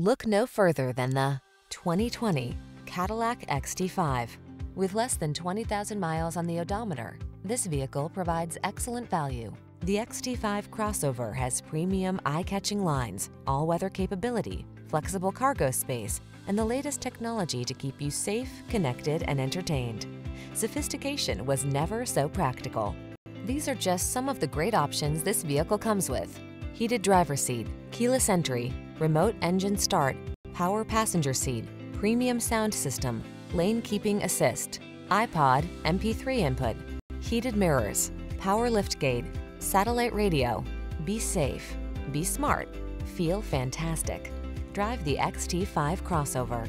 Look no further than the 2020 Cadillac XT5. With less than 20,000 miles on the odometer, this vehicle provides excellent value. The XT5 crossover has premium eye-catching lines, all-weather capability, flexible cargo space, and the latest technology to keep you safe, connected, and entertained. Sophistication was never so practical. These are just some of the great options this vehicle comes with. Heated driver seat, keyless entry, remote engine start, power passenger seat, premium sound system, lane keeping assist, iPod, MP3 input, heated mirrors, power lift gate, satellite radio. Be safe, be smart, feel fantastic. Drive the XT5 crossover.